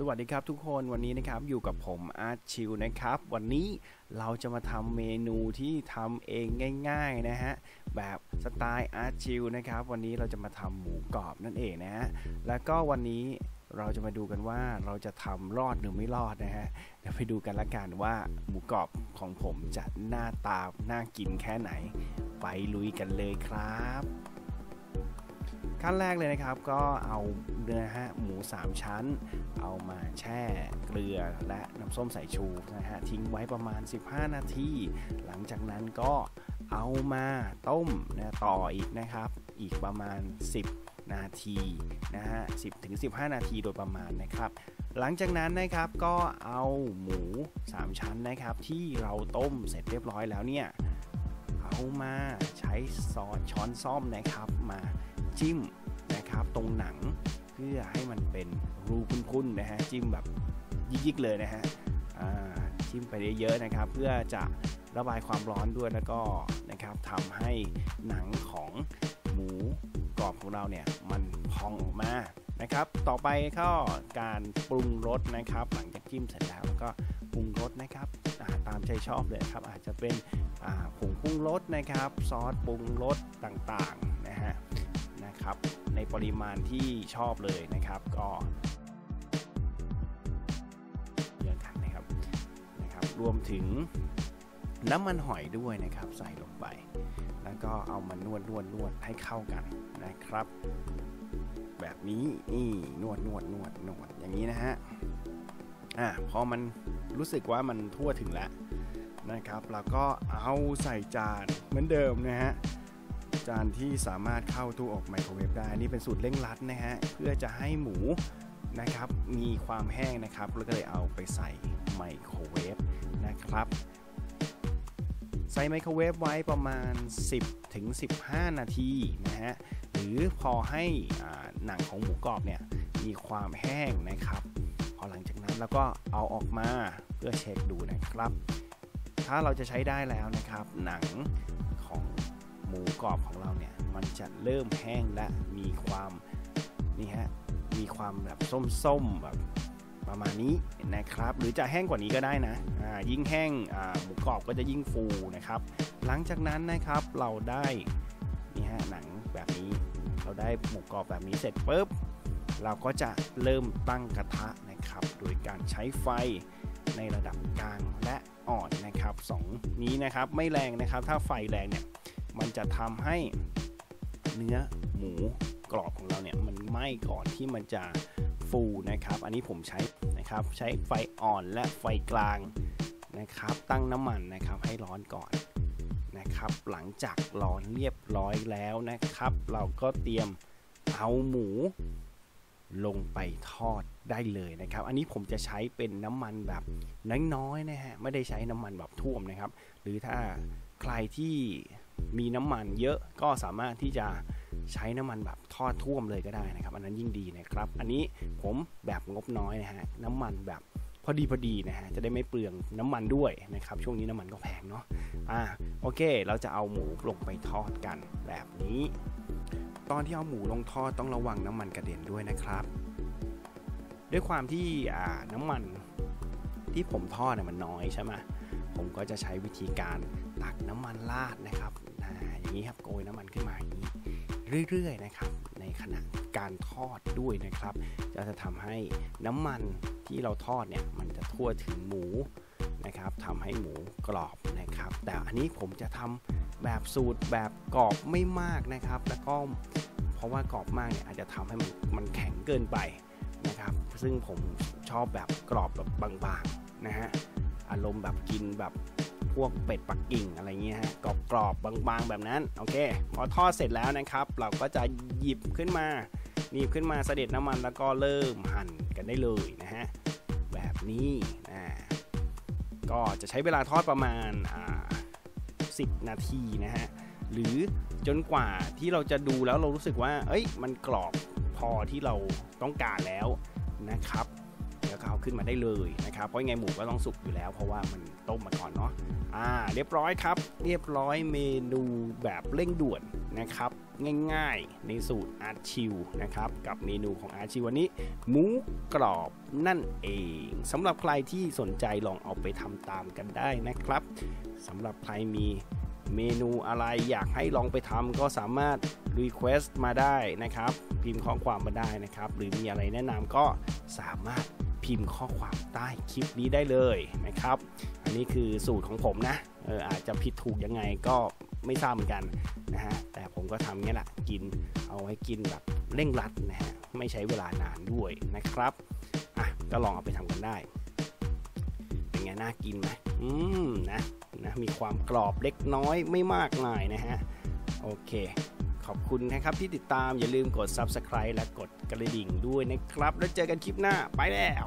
สวัสดีครับทุกคนวันนี้นะครับอยู่กับผมอาร์ตชิวนะครับ วันนี้เราจะมาทำเมนูที่ทำเองง่าย ๆนะฮะแบบสไตล์อาร์ตชิวนะครับ วันนี้เราจะมาทำหมูกรอบนั่นเองนะฮะแล้วก็วันนี้เราจะมาดูกันว่าเราจะทำรอดหรือไม่รอดนะฮะเดี๋ยวไปดูกันละกันว่าหมูกรอบของผมจะหน้าตาน่ากินแค่ไหน ไปลุยกันเลยครับ ขั้นแรกเลยนะครับ ก็เอาเนื้อฮะหมู 3 ชั้น เอามาแช่เกลือและน้ำส้มสายชูนะฮะทิ้งไว้ประมาณ 15 นาที หลังจากนั้นก็เอามาต้มนะต่ออีกนะครับ อีกประมาณ 10 นาทีนะฮะ10ถึง15 นาทีโดยประมาณนะครับหลังจากนั้นนะครับก็เอาหมู 3 ชั้นนะครับ ที่เราต้มเสร็จเรียบร้อยแล้วเนี่ย เอามาใช้ซอสช้อนซ่อมนะครับ มาจิ้มนะครับ ตรงหนังเพื่อให้มันเป็นรูพุ้นๆนะฮะจิ้มแบบยิกๆเลยนะฮะจิ้มไปเยอะๆนะครับ เพื่อจะระบายความร้อนด้วยแล้วก็นะครับทำให้หนังของหมูกรอบของเราเนี่ยมันพองออกมา นะครับ ต่อไปก็การปรุงรสนะครับ หลังจากจิ้มเสร็จแล้วแล้วก็ปรุงรสนะครับตามใจชอบเลยครับ อาจจะเป็นผงปรุงรสนะครับ ซอสปรุงรสต่างๆนะฮะนะครับในปริมาณที่ชอบเลยนะครับ ก็เยอะกันนะครับนะครับ รวมถึงน้ำมันหอยด้วยนะครับ ใส่ลงไป แล้วก็เอามานวดนวดนวดให้เข้ากันนะครับ แบบนี้นี่นวดนวดนวดนวดอย่างนี้นะฮะอะพอมันรู้สึกว่ามันทั่วถึงแล้วนะครับแล้วก็เอาใส่จานเหมือนเดิมนะฮะจานที่สามารถเข้าตู้อบไมโครเวฟได้นี่เป็นสูตรเร่งรัดนะฮะเพื่อจะให้หมูนะครับมีความแห้งนะครับแล้วก็เลยเอาไปใส่ไมโครเวฟนะครับใส่ไมโครเวฟไว้ประมาณ 10ถึง15 นาทีนะฮะ หรือพอให้หนังของหมูกรอบเนี่ยมีความแห้งนะครับ พอหลังจากนั้นแล้วก็เอาออกมาเพื่อเช็คดูนะครับ ถ้าเราจะใช้ได้แล้วนะครับ หนังของหมูกรอบของเราเนี่ยมันจะเริ่มแห้งและมีความนี่ฮะมีความแบบส้มๆแบบประมาณนี้นะครับ หรือจะแห้งกว่านี้ก็ได้นะยิ่งแห้งหมูกรอบก็จะยิ่งฟูนะครับ หลังจากนั้นนะครับเราได้นี่ฮะหนัง แบบนี้ เราได้หมูกรอบแบบนี้เสร็จปุ๊บเราก็จะเริ่มตั้งกระทะนะครับ โดยการใช้ไฟในระดับกลางและอ่อนนะครับ2นี้นะครับไม่แรงนะครับ ถ้าไฟแรงเนี่ยมันจะทำให้เนื้อหมูกรอบของเราเนี่ยมันไหม้ก่อนที่มันจะฟูนะครับ อันนี้ผมใช้นะครับใช้ไฟอ่อนและไฟกลางนะครับ ตั้งน้ำมันนะครับให้ร้อนก่อน นะครับ หลังจากร้อนเรียบร้อยแล้วนะครับ เราก็เตรียมเอาหมูลงไปทอดได้เลยนะครับ อันนี้ผมจะใช้เป็นน้ำมันแบบน้อยๆนะฮะ ไม่ได้ใช้น้ำมันแบบท่วมนะครับ หรือถ้าใครที่มีน้ำมันเยอะก็สามารถที่จะใช้น้ำมันแบบทอดท่วมเลยก็ได้นะครับ อันนั้นยิ่งดีนะครับ อันนี้ผมแบบงบน้อยนะฮะ น้ำมันแบบ พอดีพอดีนะฮะจะได้ไม่เปลืองน้ำมันด้วยนะครับช่วงนี้น้ำมันก็แพงเนาะอ่าโอเค เราจะเอาหมูลงไปทอดกันแบบนี้ ตอนที่เอาหมูลงทอดต้องระวังน้ำมันกระเด็นด้วยนะครับ ด้วยความที่อ่าน้ำมันที่ผมทอดเนี่ยมันน้อยใช่ไหมผมก็จะใช้วิธีการตักน้ำมันราดนะครับอย่างนี้ครับโกยน้ำมันขึ้นมาอย่างนี้เรื่อยๆนะครับ ในขณะการทอดด้วยนะครับ จะจะทำให้น้ำมันที่เราทอดเนี่ยมันจะทั่วถึงหมูนะครับทำให้หมูกรอบนะครับ แต่อันนี้ผมจะทำแบบสูตรแบบกรอบไม่มากนะครับ แล้วก็เพราะว่ากรอบมากเนี่ยอาจจะทำให้มันมันแข็งเกินไปนะครับ ซึ่งผมชอบแบบกรอบแบบบางๆนะฮะอารมณ์แบบกินแบบพวกเป็ดปักกิ่งอะไรเงี้ยฮะ กรอบๆบางๆแบบนั้นโอเคพอทอดเสร็จแล้วนะครับ เราก็จะหยิบขึ้นมาหนีบขึ้นมาเสด็จน้ำมันแล้วก็เริ่มหั่นกันได้เลยนะฮะแบบนี้นะก็จะใช้เวลาทอดประมาณ10 นาทีนะฮะหรือจนกว่าที่เราจะดูแล้วเรารู้สึกว่า เอ้ยมันกรอบพอที่เราต้องการแล้วนะครับ แล้วก็เอาขึ้นมาได้เลยนะครับเพราะยังไงหมูก็ต้องสุกอยู่แล้ว เพราะว่ามันต้มมาก่อนเนาะอ่าเรียบร้อยครับ เรียบร้อยเมนูแบบเร่งด่วนนะครับง่ายๆ ในสูตรอาร์ชิวนะครับกับเมนูของอาร์ชิววันนี้หมูกรอบนั่นเองสำหรับใครที่สนใจลองเอาไปทำตามกันได้นะครับสำหรับใครมีเมนูอะไรอยากให้ลองไปทำก็สามารถ Request มาได้นะครับ พิมพ์ข้อความมาได้นะครับ หรือมีอะไรแนะนำก็สามารถ พิมพ์ข้อความใต้คลิปนี้ได้เลยนะครับ อันนี้คือสูตรของผมนะเอออาจจะผิดถูกยังไงก็ไม่ทราบเหมือนกันนะฮะแต่ผมก็ทำเงี้ยแหละกินเอาไว้กินแบบเร่งรัดนะฮะไม่ใช้เวลานานด้วยนะครับอะก็ลองเอาไปทำกันได้ เป็นไงน่ากินไหมอืมนะนะมีความกรอบเล็กน้อยไม่มากมายนะฮะโอเค ขอบคุณนะครับที่ติดตามอย่าลืมกด Subscribe และกดกระดิ่งด้วยนะครับ แล้วเจอกันคลิปหน้าไปแล้ว